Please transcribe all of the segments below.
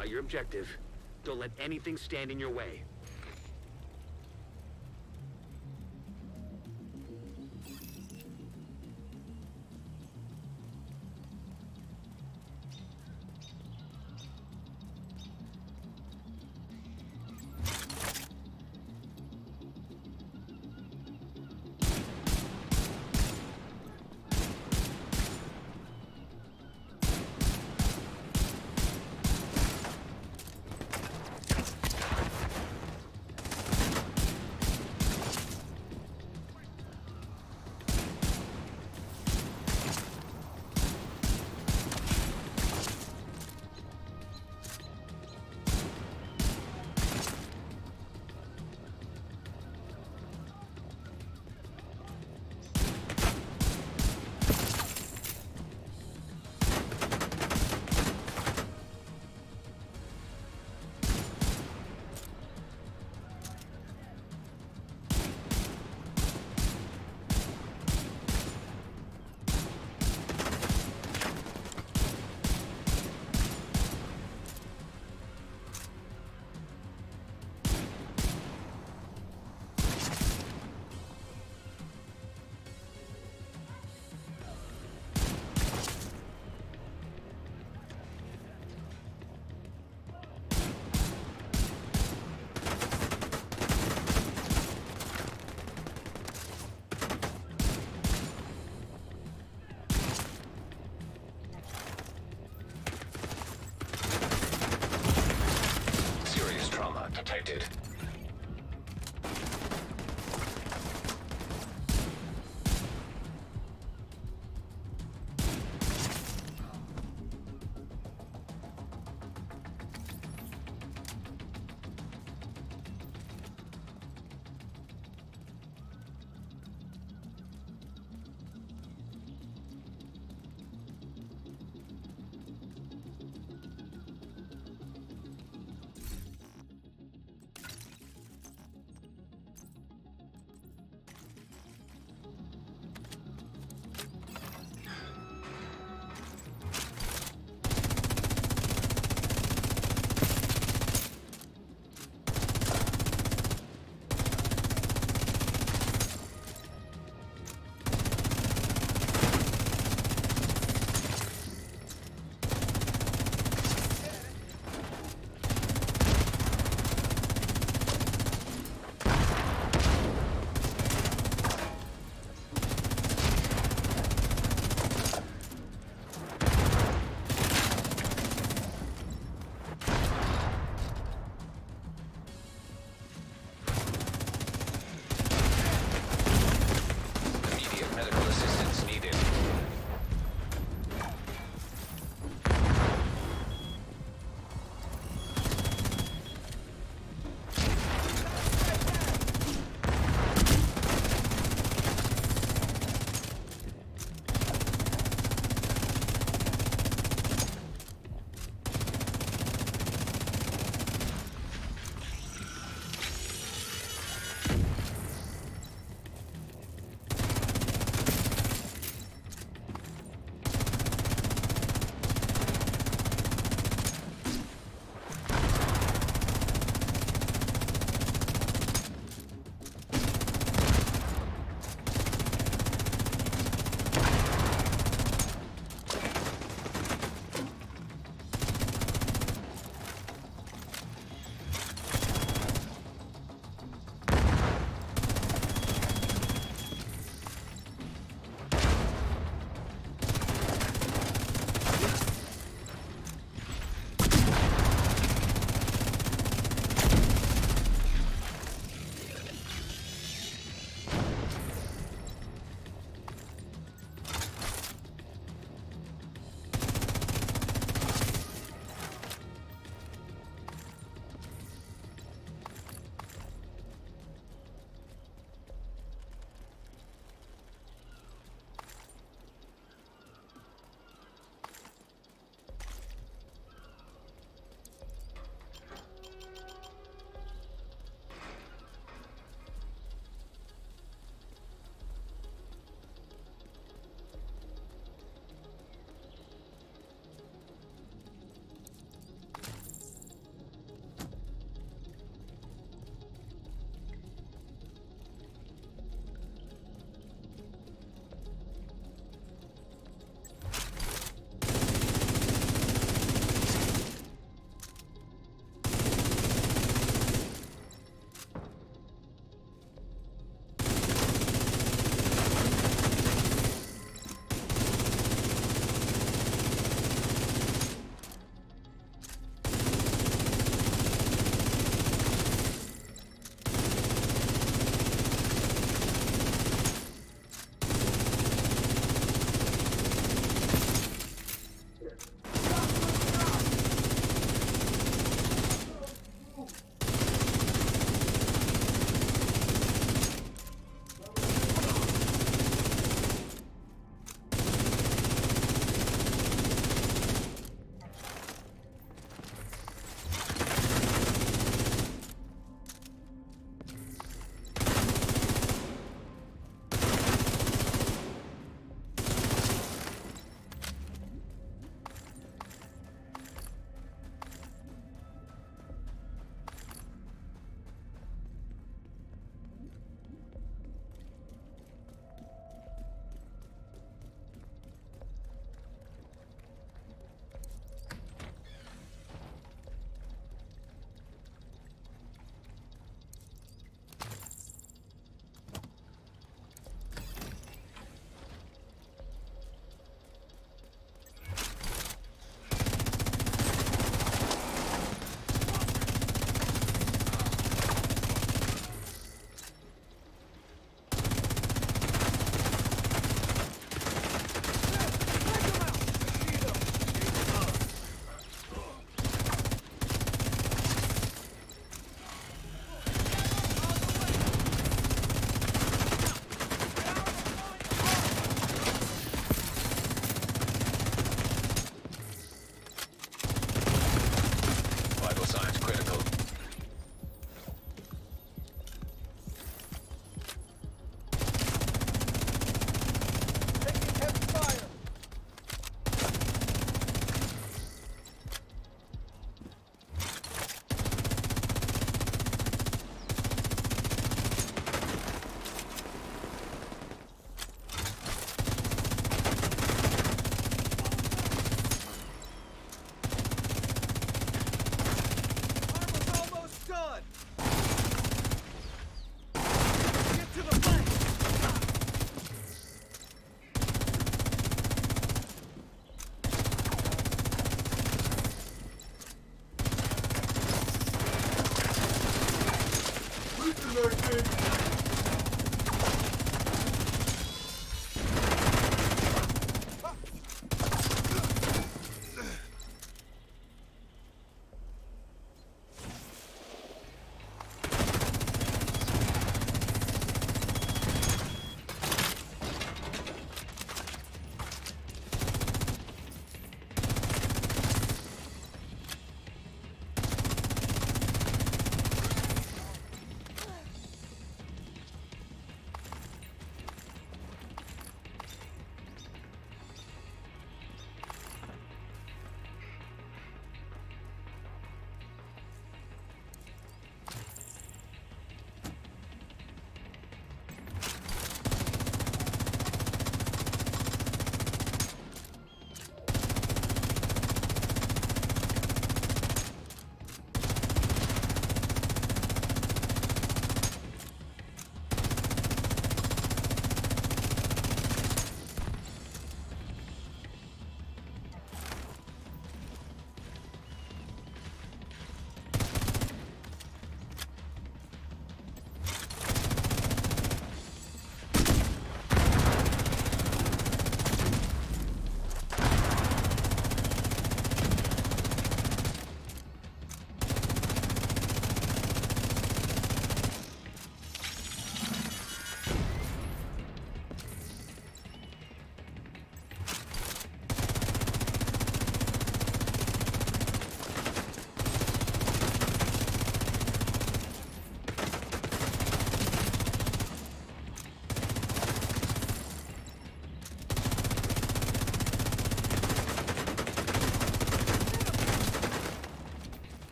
Got your objective. Don't let anything stand in your way.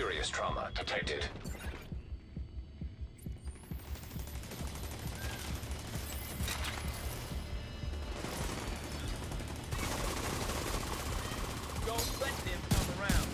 Serious trauma detected. Don't let them come around.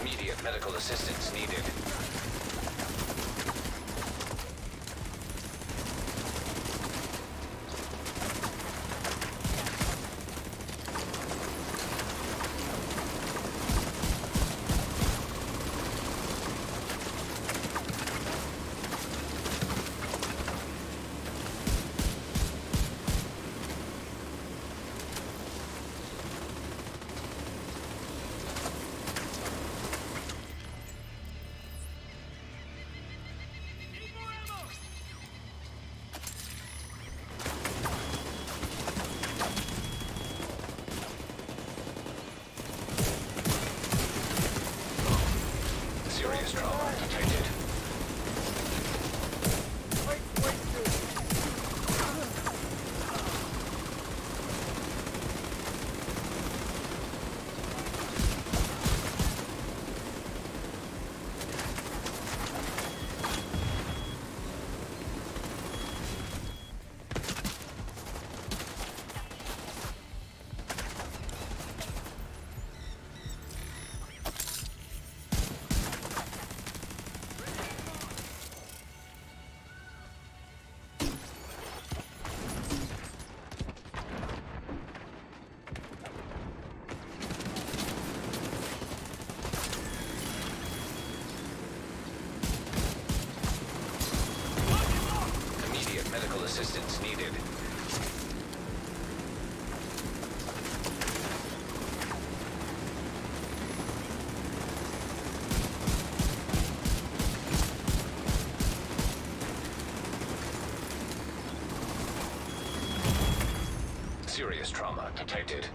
Immediate medical assistance needed. Assistance needed. Serious trauma detected.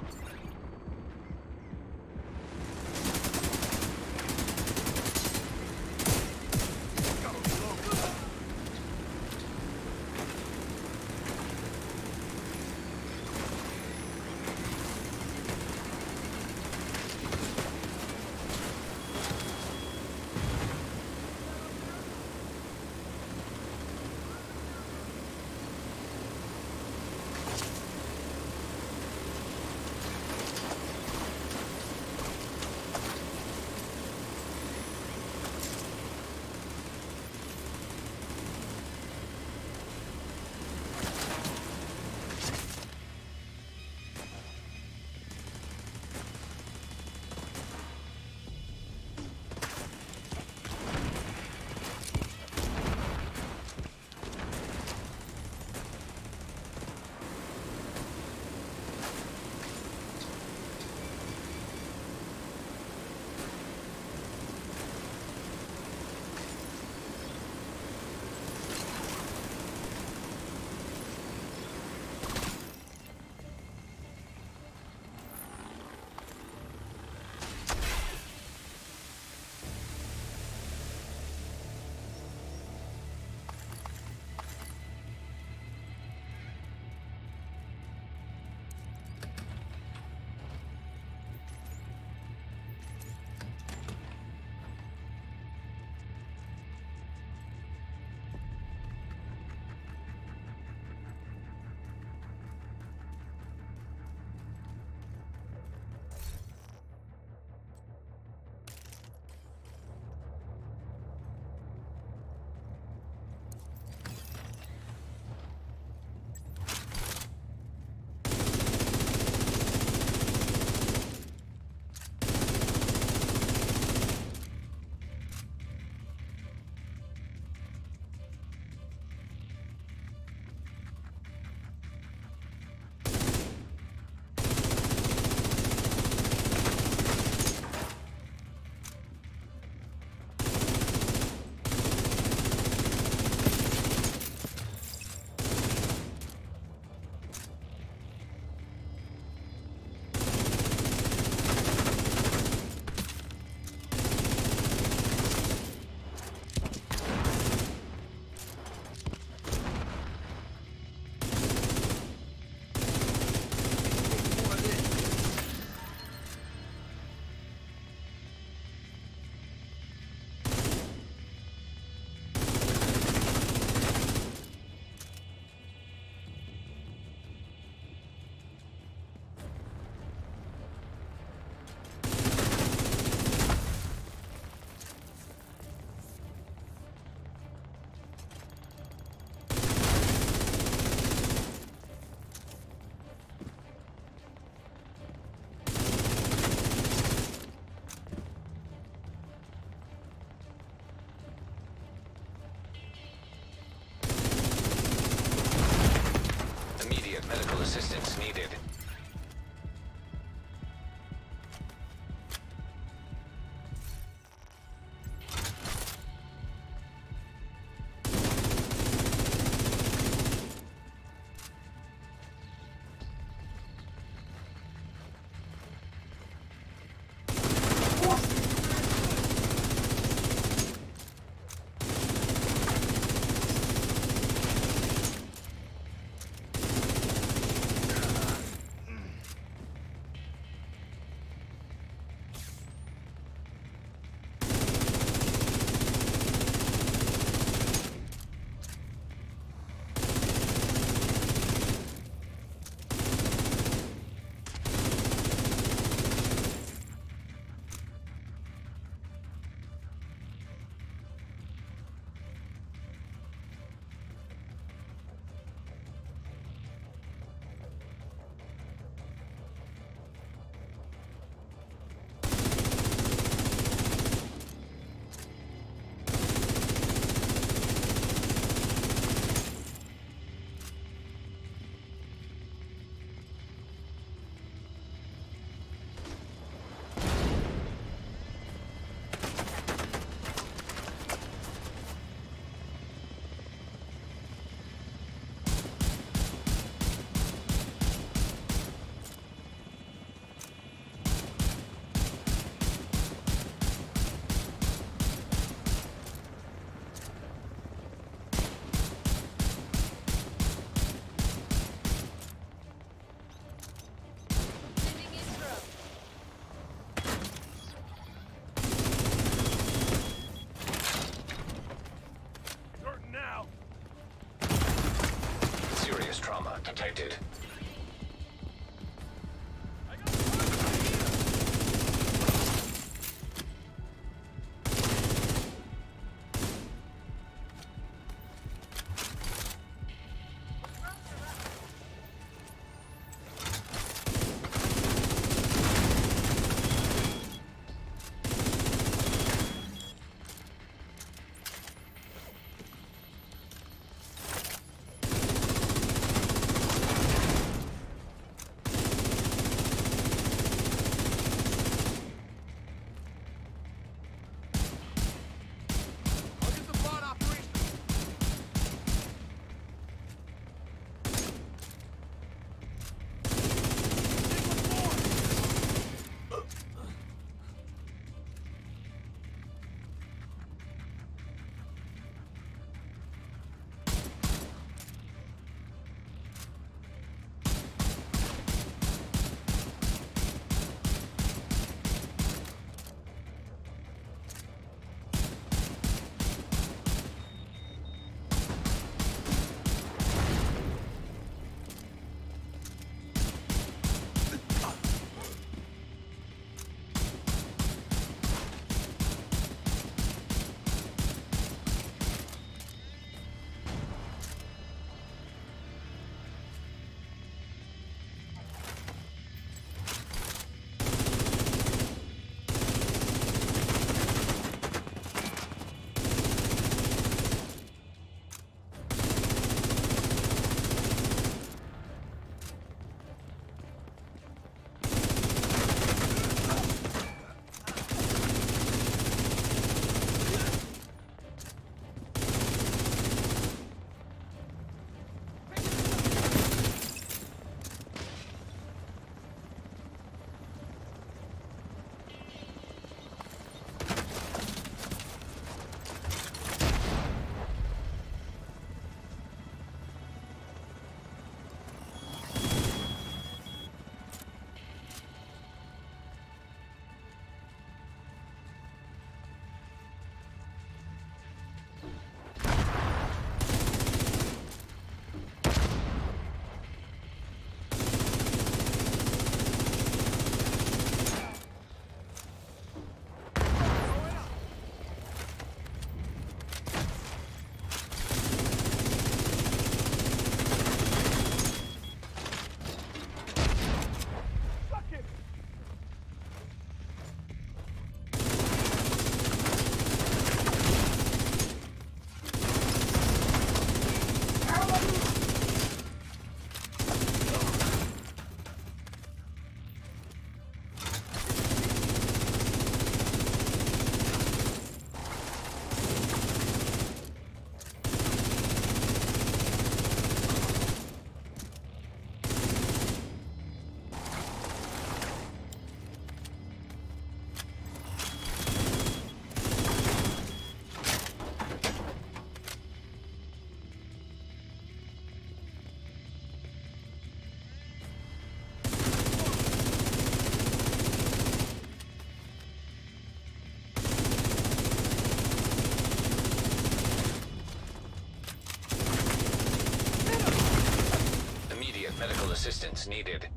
Assistance needed.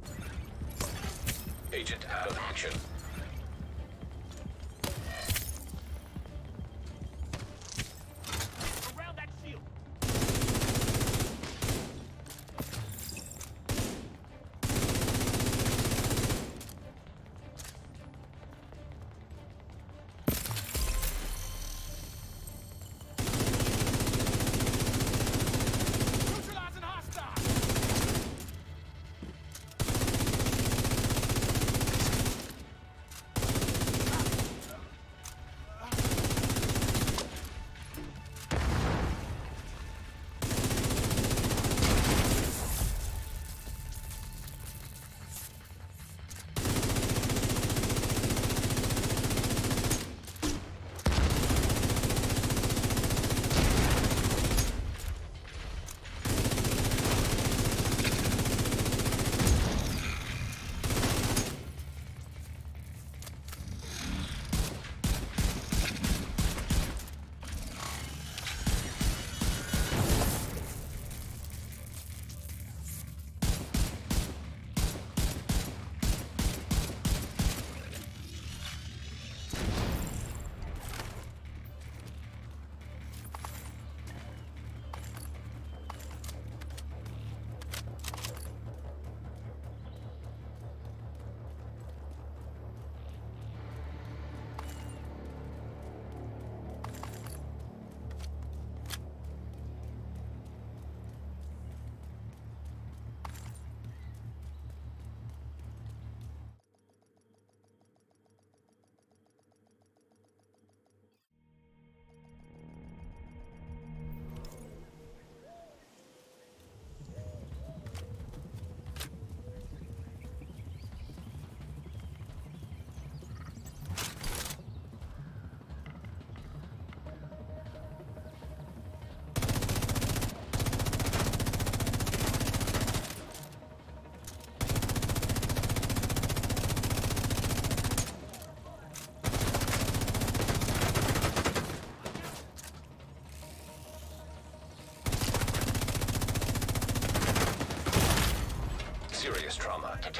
Agent out of action.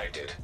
Detected.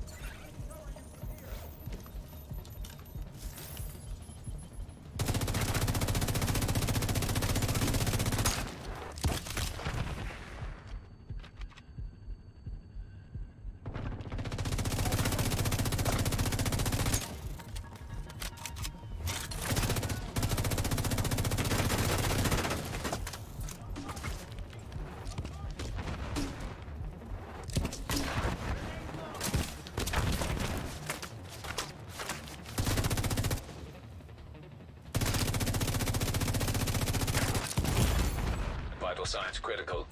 Vital signs critical.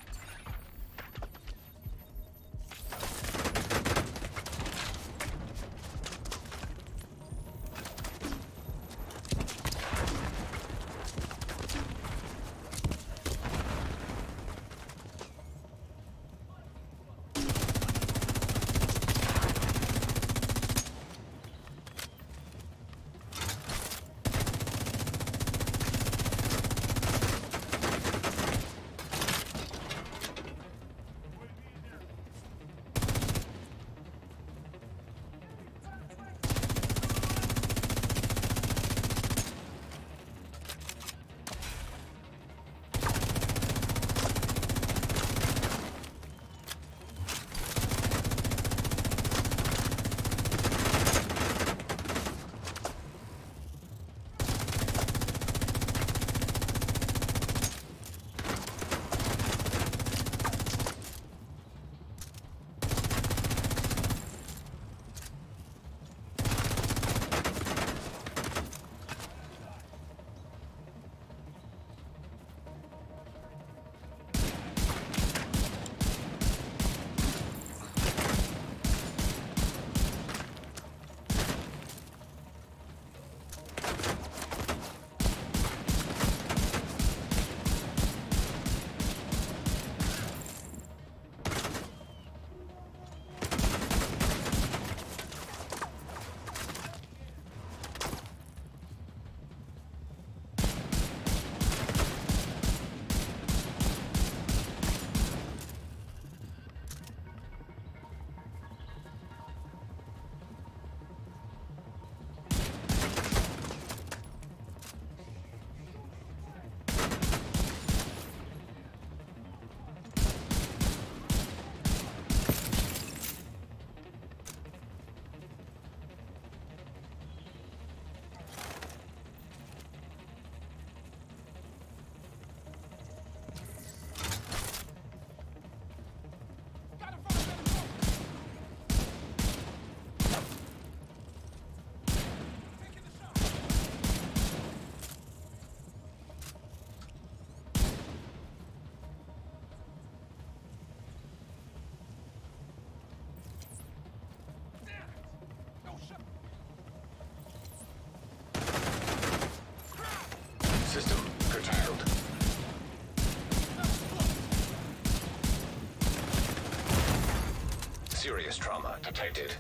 Serious trauma detected.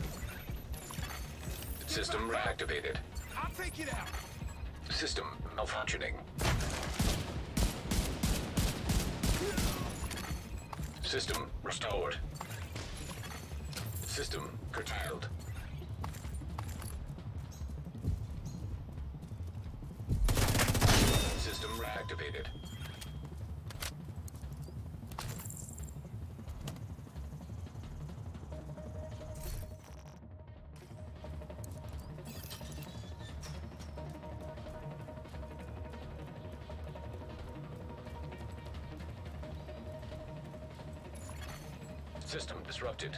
System reactivated. I'll take it out. System malfunctioning. System restored. System System disrupted.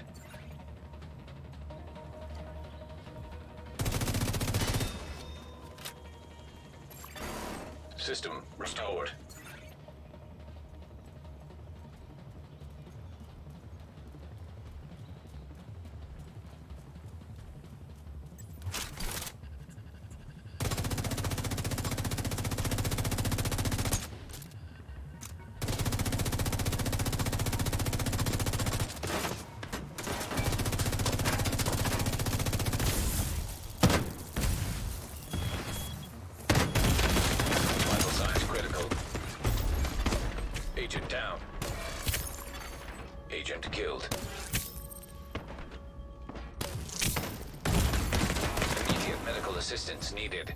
System restored. Needed.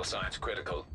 Vital signs critical.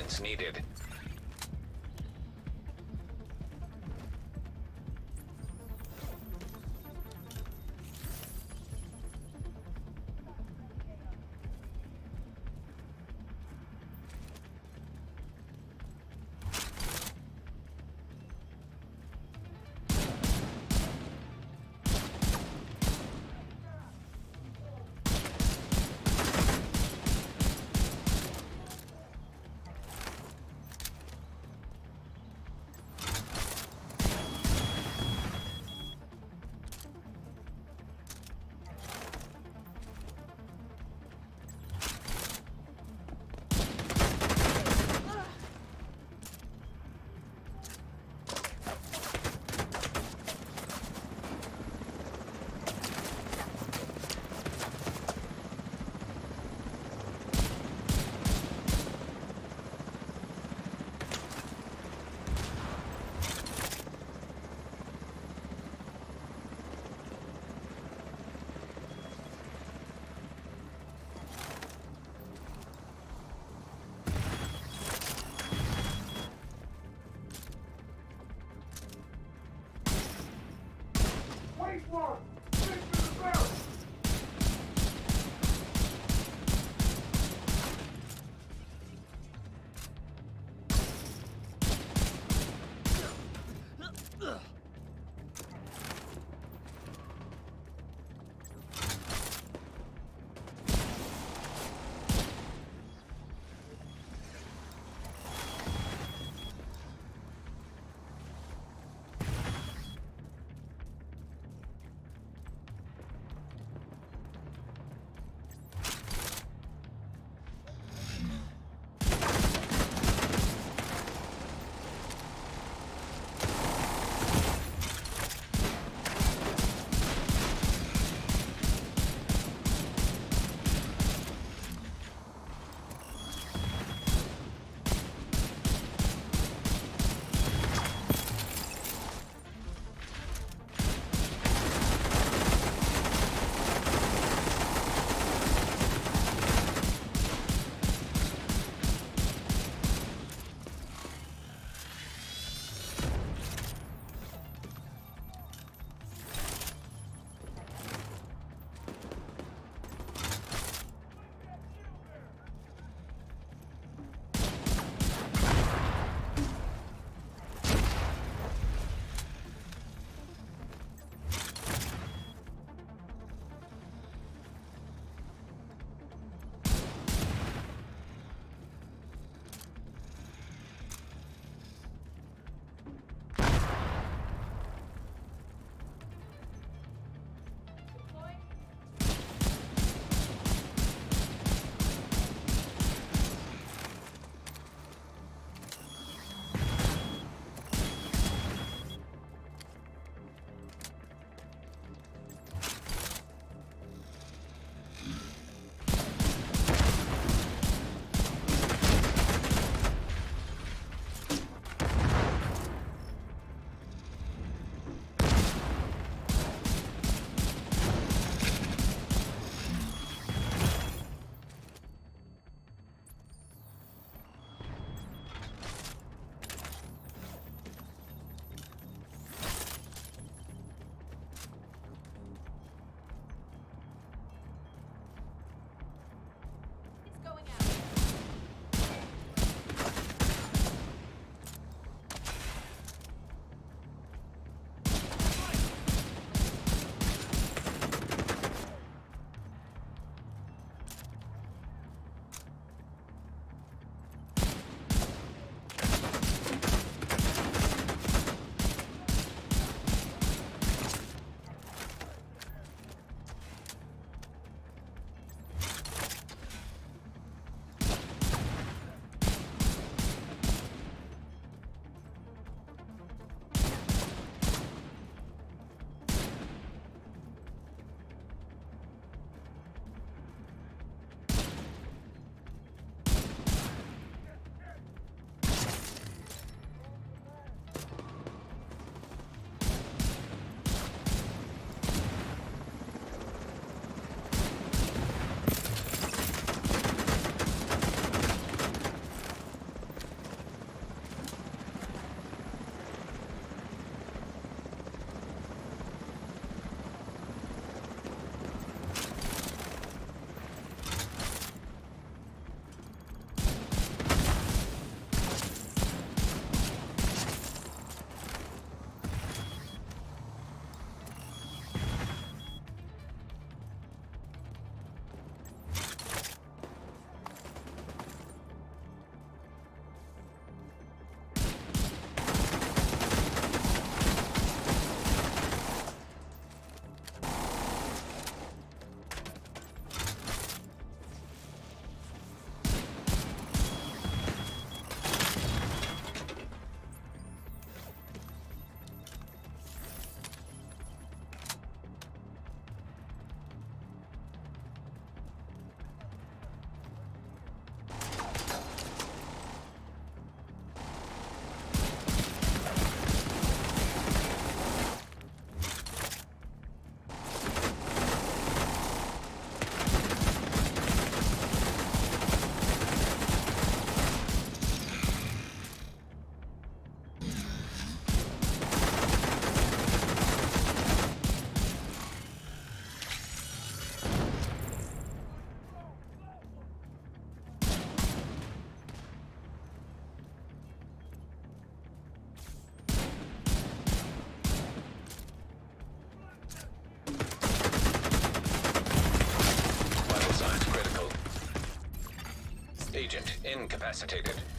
Assistance needed. Agent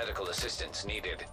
Medical assistance needed.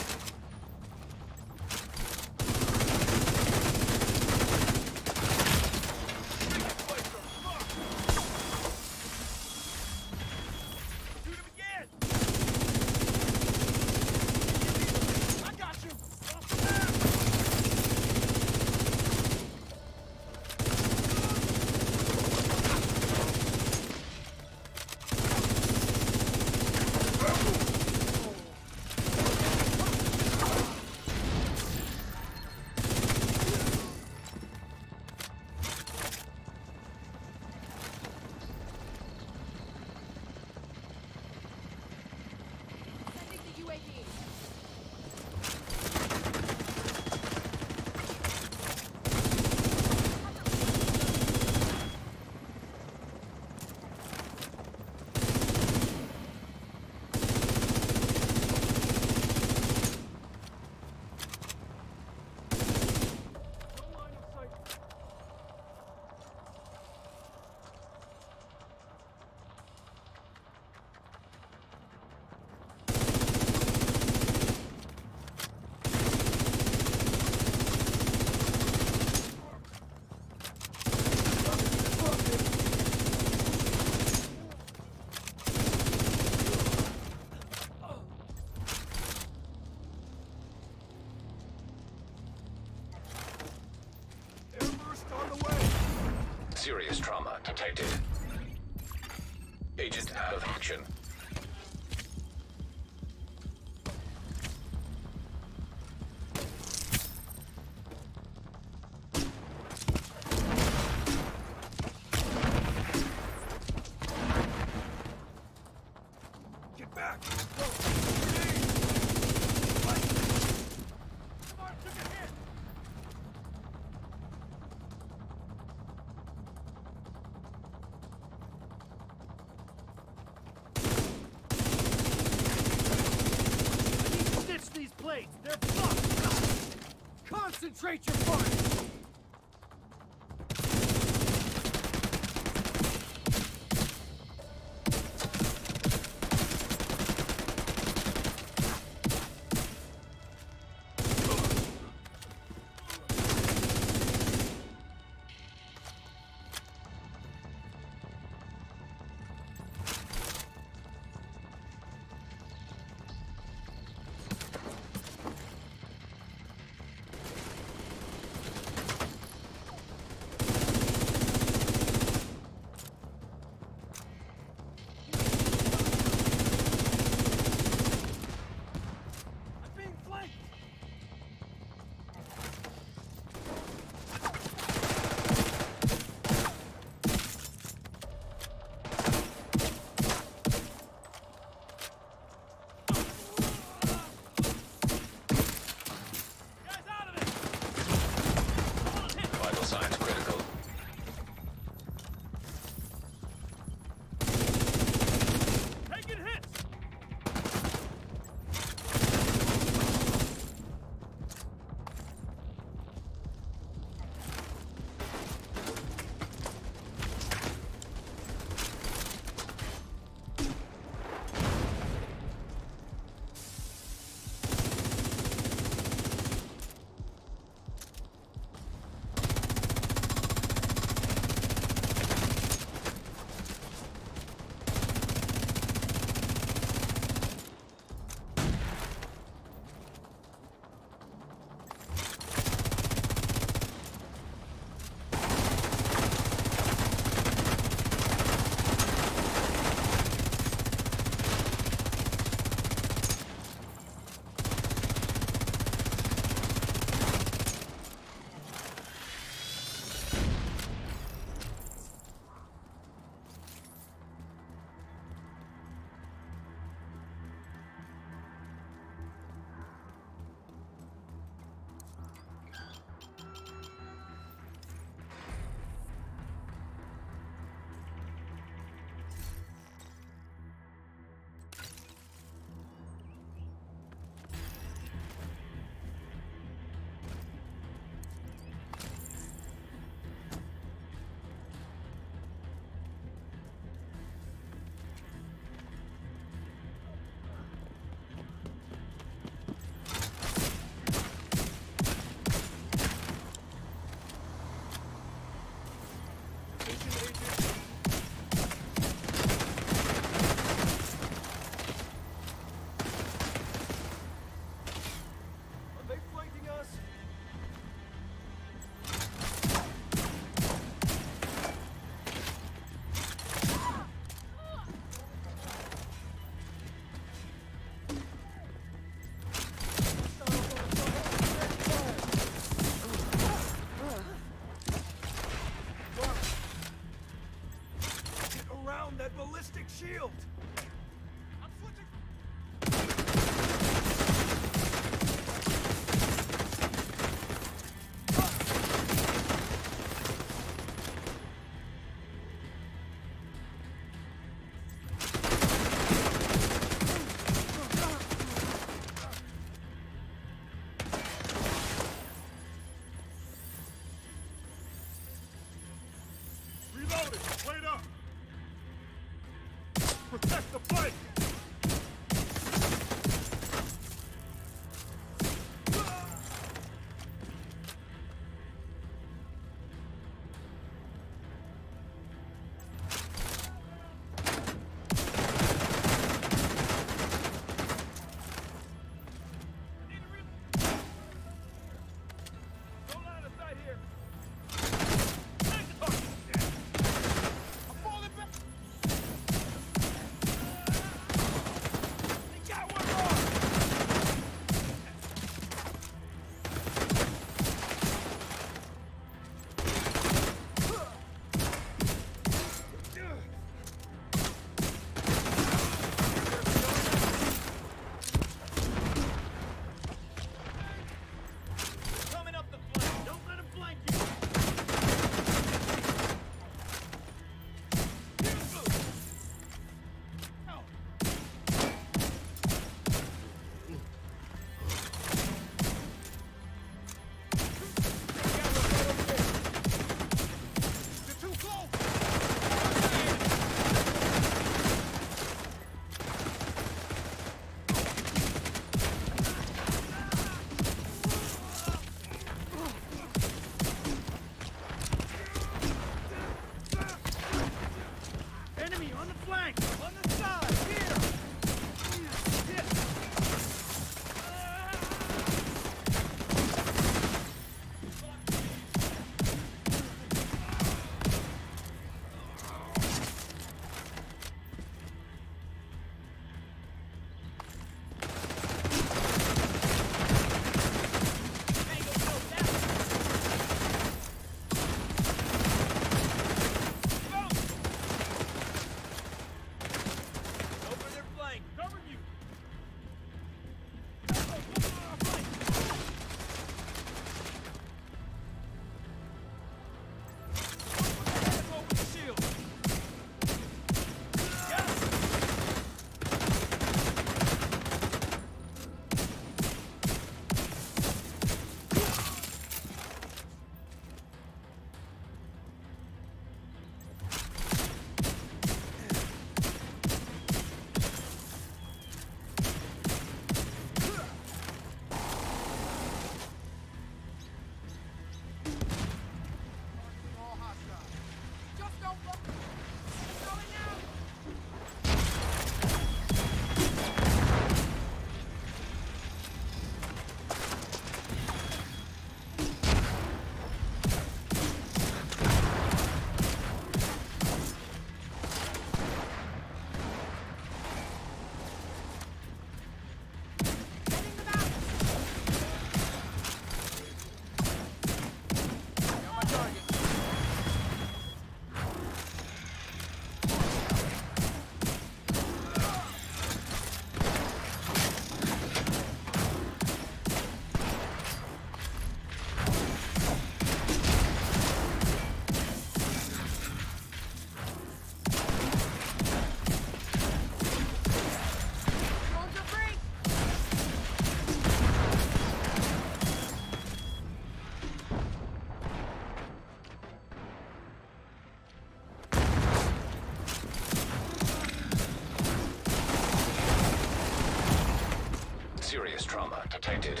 Serious trauma detected.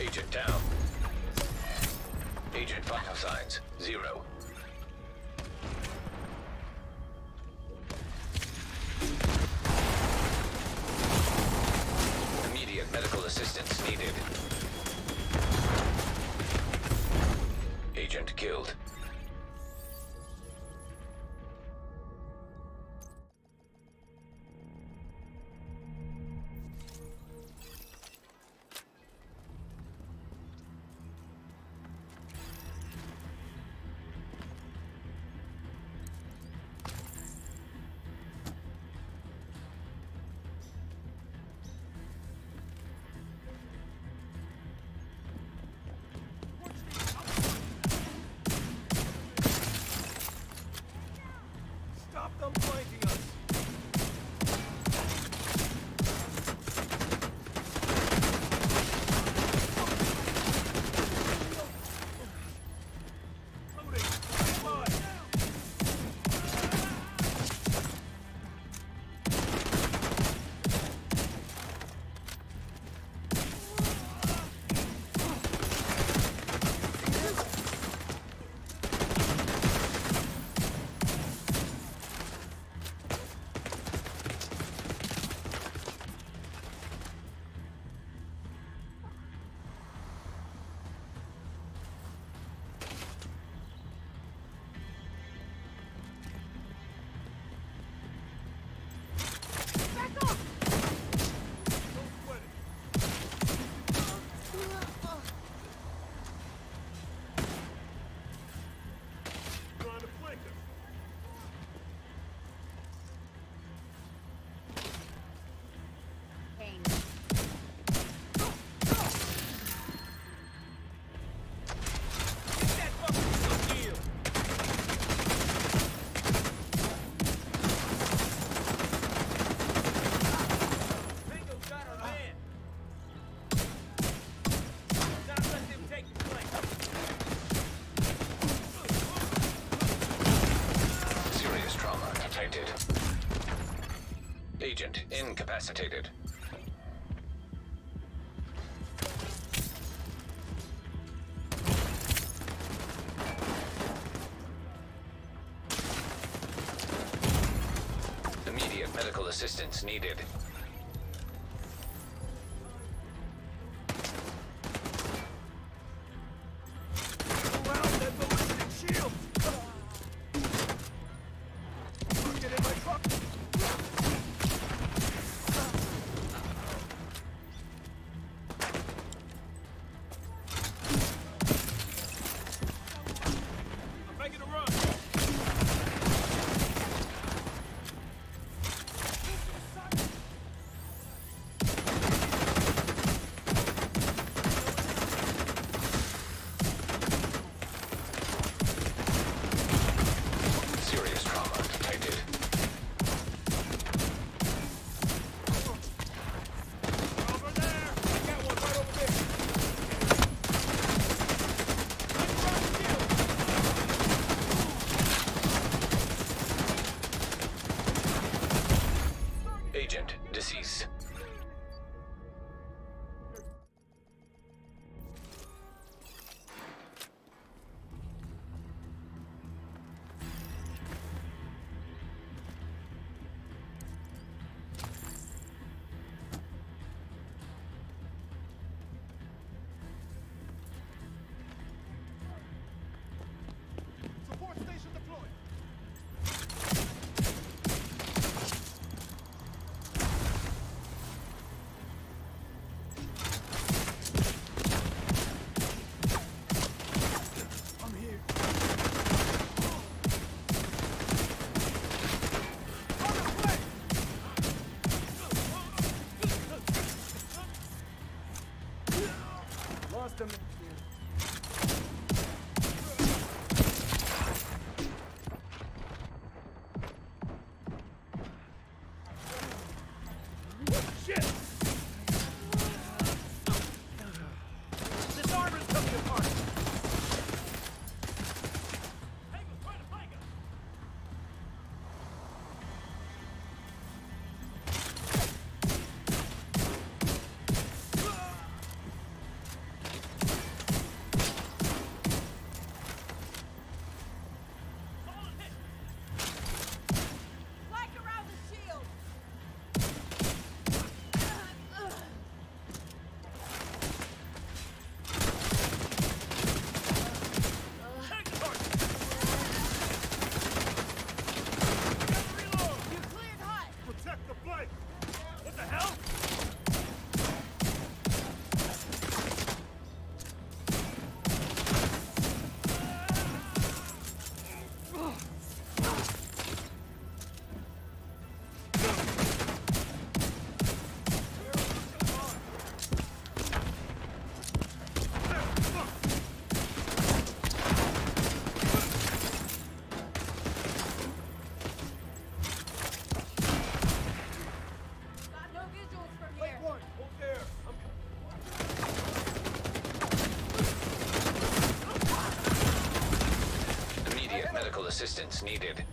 Agent down. Agent vital signs, zero. Incapacitated. Assistance needed.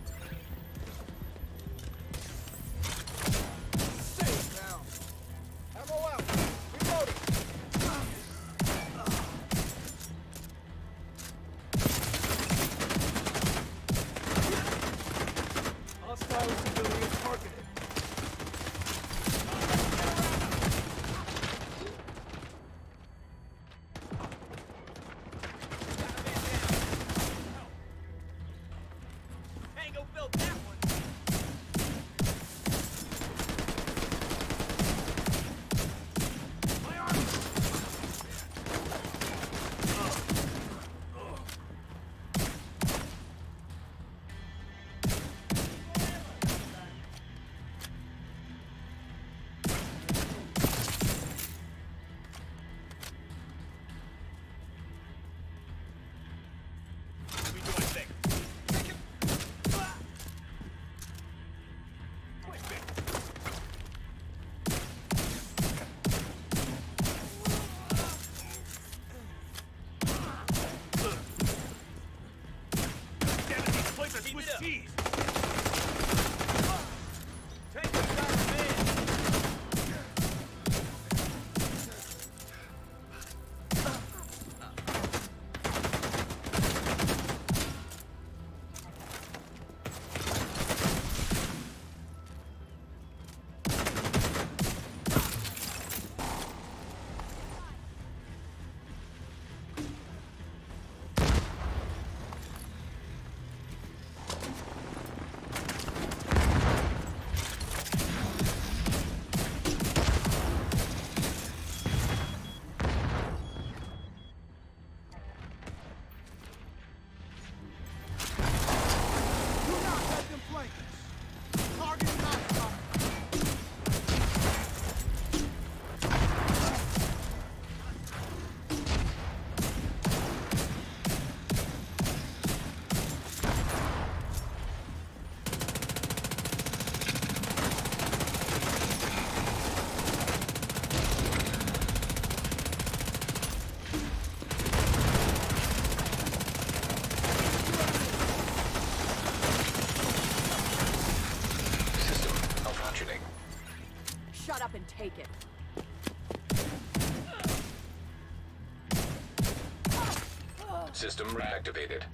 System reactivated.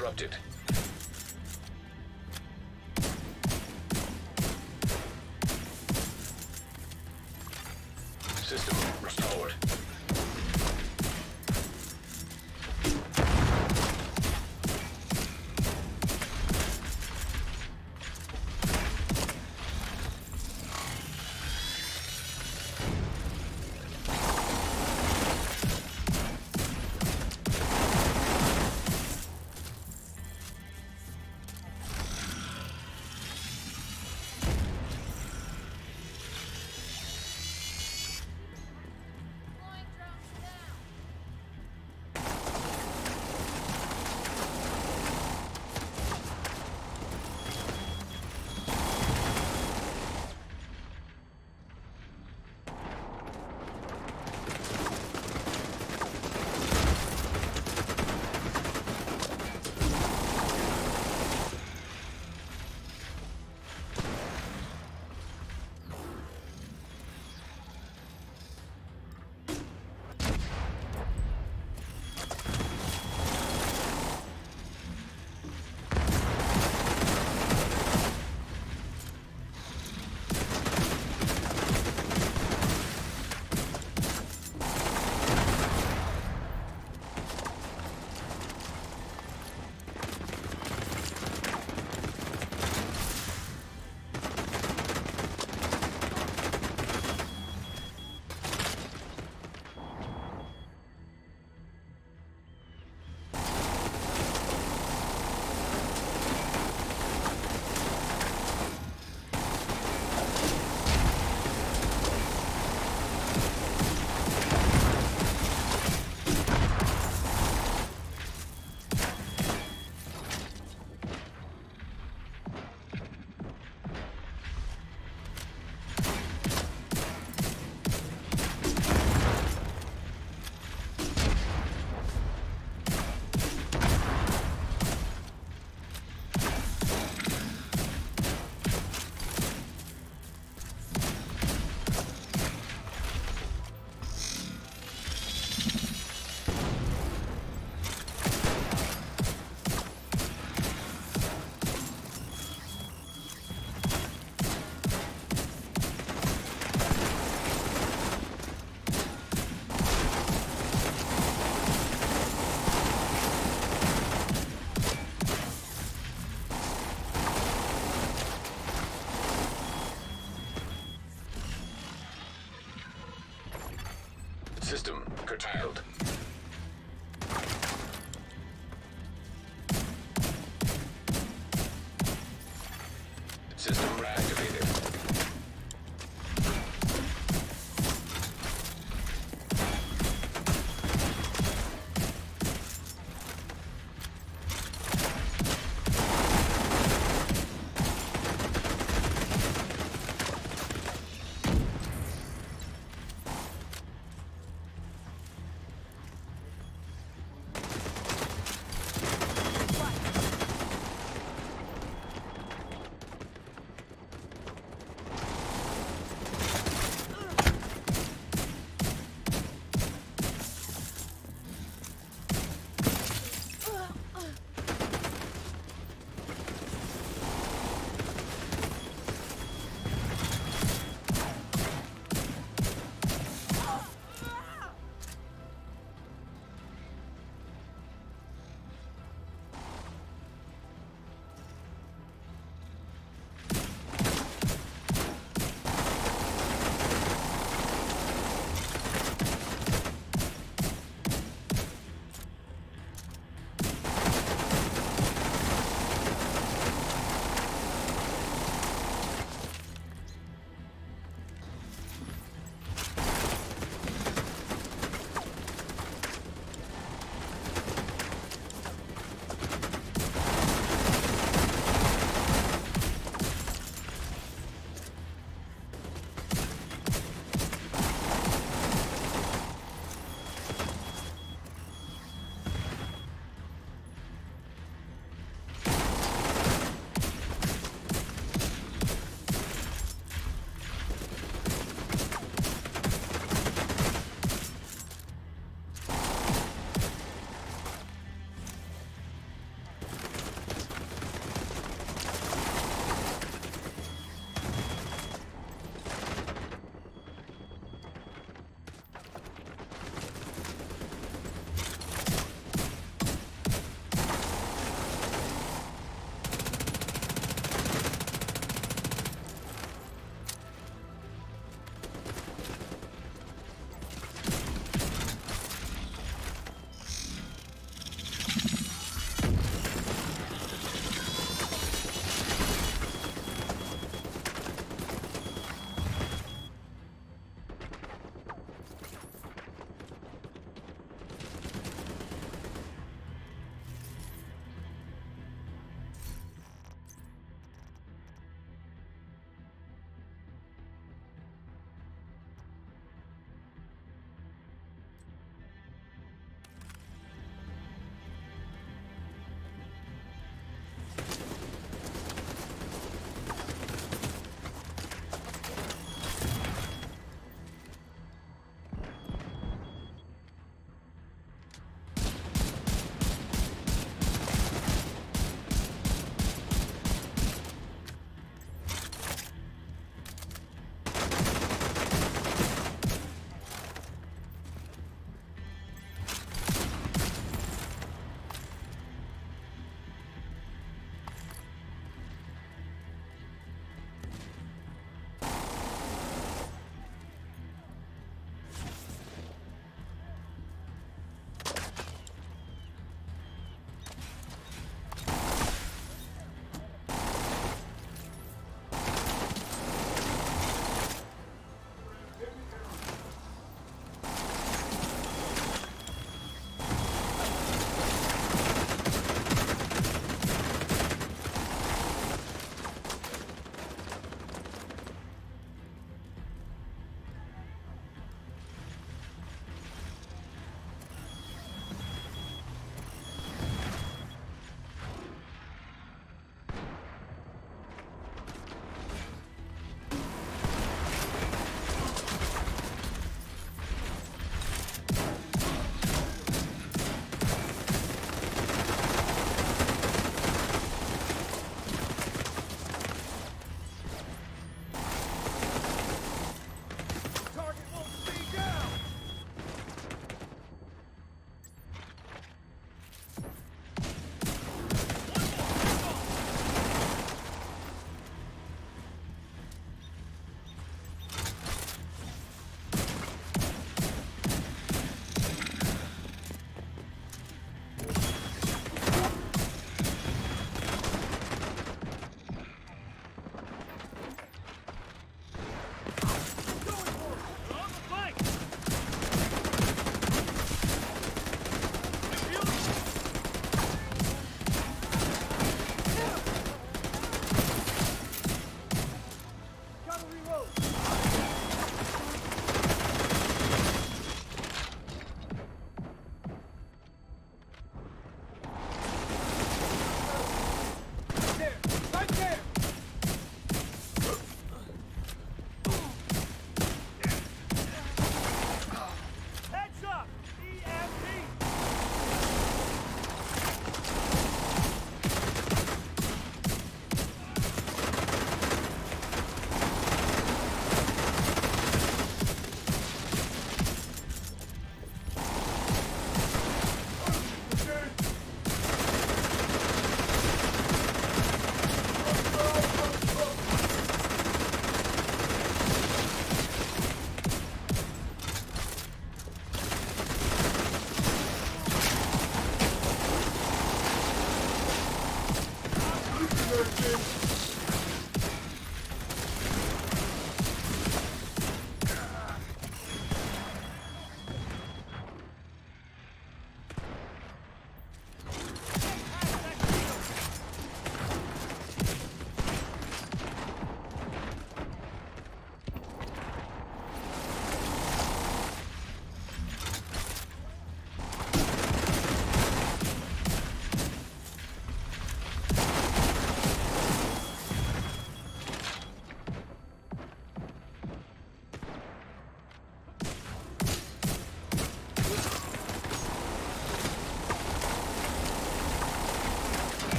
Disrupted.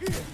Me!